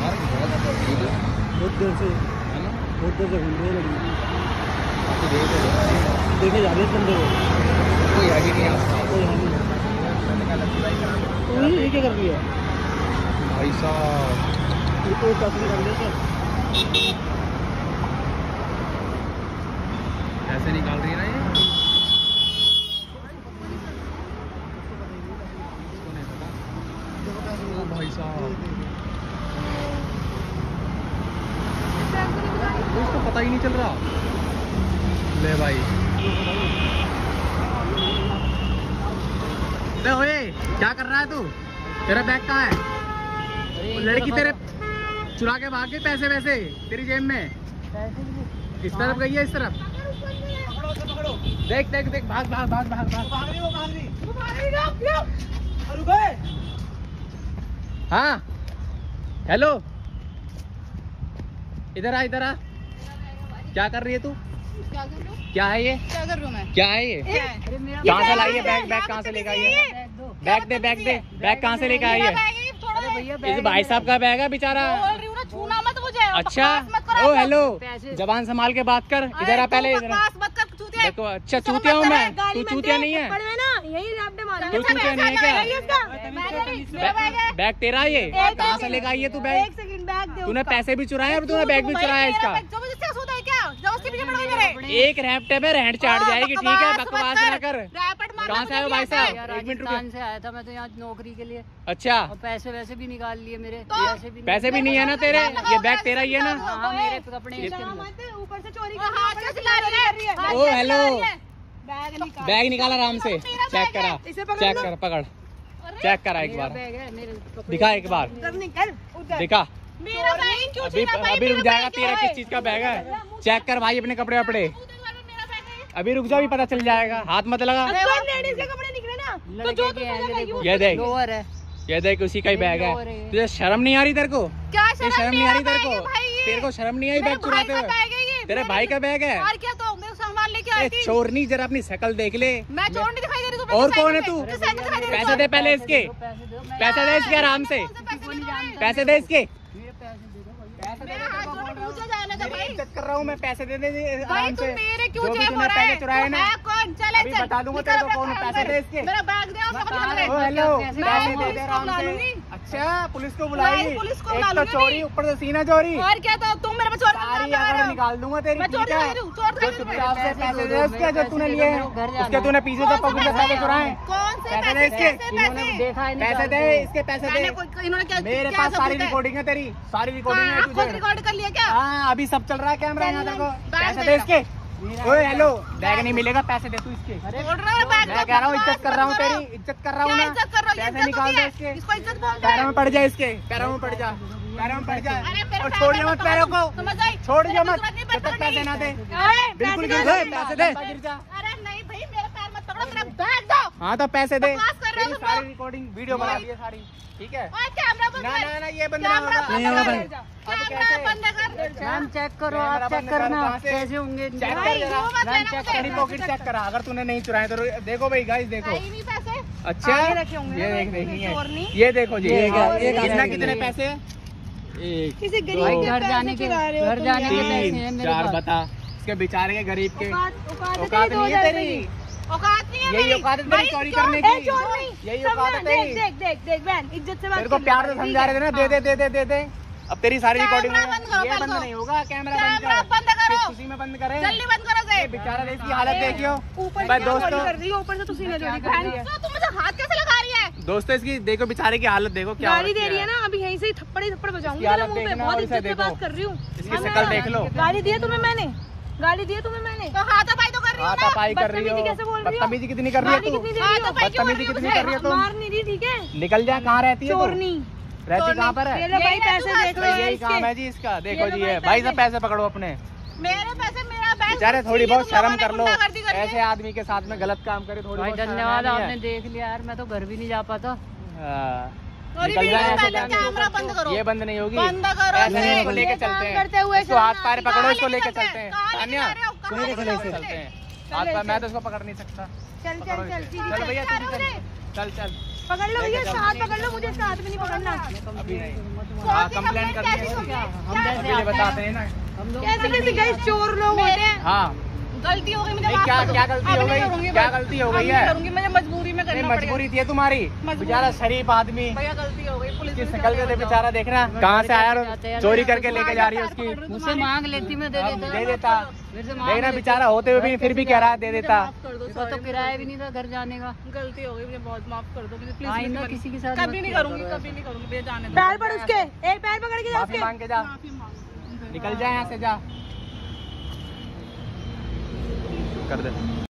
बहुत देर से। है ना? बहुत देर से घूम रही देख जा रहे हैं बंदे को? कोई भी नहीं कोई है नहीं। ये क्या कर रही है? भाई साहब। ये तो कर सर। ऐसे निकाल रही है ना ये इसको नहीं पता ओ भाई साहब तो इसको पता ही नहीं चल रहा। ले भाई। ले ओए क्या कर रहा है तू? तेरा बैग कहाँ है? वो लड़की तेरे चुरा के भाग गई पैसे वैसे तेरी जेब में। इस तरफ़ गई है इस तरफ़। देख देख देख भाग भाग भाग भाग भाग। हाँ। हेलो। इधर आ इधर आ। क्या कर रही है तू? क्या कर रही हूँ? क्या है ये? क्या कर रही हूँ मैं? क्या है ये? कहाँ से लाई है? बैग बैग कहाँ से लेकर आई है? बैग दे। बैग दे बैग कहाँ से लेकर आई है? इस भाई साहब का बैग है बेचारा। बोल रही हूँ ना छूना मत मुझे और अच्छा। बकवास मत करो ओ हेलो जबान संभाल के बात कर। इधर आ पहले तू इधर आ। बकवास मत कर चूतिया। देखो अच्छा चूतिया हूँ मैं। तू चूतिया नहीं है? तू चूतिया नहीं है क्या? बैग तेरा ये? कहाँ से लेकर आई है तू बैग? सेकंड बैग दे तूने पैसे भी चुराए और तूने बैग भी चुराया इसका बैग ज़बरदस्ती का सूद है क्या पीछे पड़ मेरे? एक रैपटे में रहट चाट जाएगी ठीक है बकवास ना कर। कहाँ से आए भाई। साहब? एक मिनट राजस्थान से आया था मैं तो यहाँ नौकरी के लिए। अच्छा। और पैसे वैसे भी निकाल लिए मेरे तो? पैसे भी पैसे भी नहीं है ना तेरे? ये बैग तेरा ही है ना? हाँ मेरे कपड़े इसके अंदर ऊपर से चोरी कर हाथ से चिल्ला रही है। ओ हेलो है। बैग निकाल। बैग निकाल आराम से। चेक करा पकड़ चेक कर पकड़। चेक करा एक बार। बैग है मेरे कपड़े दिखा एक बार। उधर निकल उधर। दिखा। मेरा बैग क्यों अभी भाई? अभी रुक जाएगा तेरा किस चीज़ का बैग है? चेक कर भाई अपने कपड़े वपड़े तू है। अभी रुक जाओ भी पता चल जाएगा। हाथ मत लगा। तो तू हैं। ये देख। ये देख उसी का ही बैग है। तुझे शर्म नहीं आ रही तेरे को? क्या शर्म नहीं आ रही तेरे को। तेरे को शर्म नहीं आई बैग चुराते हुए? है तेरे भाई का बैग है? और क्या तो सामान लेके ए, चोरनी जरा अपनी शकल देख ले। मैं चोर नहीं दिखाई दे रही और कौन है तू? पैसे दे पहले इसके। पैसे दे इसके आराम से। पैसे दे इसके मेरे पैसे दे दो भाई पैसे दे मेरा हाथ जोड़ के पूछा जाने दे भाई इज़्ज़त कर रहा हूँ मैं पैसे दे दे आराम से। मेरे क्यों जो भी तूने पैसे चुराए ना कौन? चल बता दूँगा तेरे को कौन पैसे। दे इसके। मेरा बैग दे हेलो पैसे दे दे आराम से। अच्छा पुलिस को बुलाएगी पुलिस को एक बुला तो चोरी ऊपर से सीना चोरी। और क्या तो तुम मेरे पे चोर सारी निकाल दूँगा तेरी मैं चोर ठीक है जो तूने लिए उसके तूने पीछे से पकड़ के पैसे? चुराए कौन से पैसे दे इसके। इन्होंने पैसे देखा है पैसे दे इसके पैसे दे। इन्होंने क्या मेरे पास सारी रिकॉर्डिंग है? तेरी। सारी रिकॉर्डिंग है हाँ, तुझे। रिकॉर्ड कर लिया क्या? हाँ अभी सब चल रहा है कैमरा यहाँ देखो। पैसे दे इसके। ओए हेलो बैग नहीं मिलेगा पैसे दे तू इसके। बोल रहा है बैग कह रहा हूँ इज़्ज़त कर रहा हूँ तेरी इज़्ज़त कर रहा हूँ पैसे निकाल दे इसके। इसको इज़्ज़त बोल पैरों में पड़ जाए इसके पैरों में पड़ जा पैरों में पड़ जा। और छोड़िए में मत पैरों को। मारो, समझ आई? छोड़ जा मत। पैसे ना दे। बिल्कुल गिर। जा पैसे दे। अरे नहीं भाई मेरे पैर मत पकड़ो मेरा बैग दो। हाँ तो पैसे दे। सारी रिकॉर्डिंग वीडियो बना दी है सारी ठीक है? ओए कैमरा बंद ना ना ना ये बंद नहीं होगा कर कर मैम चेक करो आप चेक कर, करना। कैसे होंगे? कर मैम चेक। तेरी पॉकेट चेक करा। अगर तूने नहीं चुराए तो देखो भाई गाइस देखो। अच्छा? आगे रखे होंगे ये देख देखिए चोरनी। ये। देखो जी ये क्या- ये कितना कितने पैसे? एक किसी गरीब के घर जाने के हो घर जाने के पैसे हैं मेरे चार बता। इसके बेचारे के गरीब के औकात है नहीं है तेरी। औकात नहीं है यही मेरी। औकात है तेरी चोरी करने की। यही औकात है तेरी। देख देख देख देख बहन इज़्ज़त से बात तेरे को कर प्यार से समझा रहे थे ना? दे दे दे दे दे दे। अब तेरी सारी रिकॉर्डिंग बंद करो, ये बंद नहीं होगा कैमरा बंद करो। खुशी में बंद करे? जल्दी बंद करो से बेचारा देश हालत देखियो। ऊपर दोस्तों कर हो? ऊपर से तू सीने चोरी कर रही है? तो तू मुझे हाथ कैसे लगा रही है? दोस्तों इसकी देखो बेचारे की हालत देखो क्या गाली दे रही है ना अभी यहीं से ही थप्पड़ ही थप्पड़ बजाऊँगी तेरे मुँह पे। बहुत इज़्ज़त से बात कर रही हूँ। इसकी शक्ल देख लो। गाली दी है तुम्हें मैंने। गाली दी है तुम्हें मैंने। तो हाथापाई तो कर रही हो ना। हाथापाई कर रही हो। बदतमीजी कितनी कर रही है तू? दे बदतमीजी कितनी कर रही है तुम मार नहीं रही ठीक है निकल जा कहाँ रहती है तू? चोरनी। रहती कहाँ पर ये है? ले भाई पैसे देख लो यही काम है जी इसका। देखो जी भाई ये भाई। सब पैसे पकड़ो अपने। मेरे पैसे मेरा बैग बेचारे थोड़ी बहुत शर्म कर लो। ऐसे आदमी के साथ में गलत काम करे थोड़ी धन्यवाद आपने देख लिया यार मैं तो घर भी नहीं जा पाता। हाँ। ये। बंद करो। ये बंद नहीं होगी। ऐसे लेके ये चलते हैं। इसको हाथ पैर। पकड़ो इसको लेके चलते हैं। चलते हैं? हाथ पैर- मैं चल। तो इसको पकड़ नहीं सकता। चल चल चल भैया चल। चल चल। पकड़ लो भैया साथ हाथ पकड़ लो मुझे इसका हाथ में नहीं पकड़ना। हाँ कंप्लेन कैसी है? हम जैसे बताते हैं ना। हम लोग कैसे कैसे गए? चोर लोग होते हैं। हाँ। गलती हो गई मुझे क्या क्या गलती हो गई? क्या गलती हो गई है? करूँगी मुझे मजबूरी में करना मजबूरी थी तुम्हारी। बेचारा शरीफ आदमी। भैया गलती हो गई पुलिस किसमें निकल थे बेचारा देख रहा कहाँ से आया चोरी करके लेके जा रही है उसकी? मुझसे मांग लेती मैं दे देता। दे देता। मेरे से मांग लेकिन लेती। बेचारा होते हुए भी फिर भी कह रहा है दे देता। तो किराया भी नहीं था घर जाने का। गलती हो गई मुझे बहुत माफ़ कर दो मुझे प्लीज़ किसी के साथ कभी नहीं करूँगी कभी नहीं करूँगी पैर पड़ उसके एक पैर पकड़ के जा मांग के जा। निकल जा यहाँ से जा। कर दे